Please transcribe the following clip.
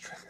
as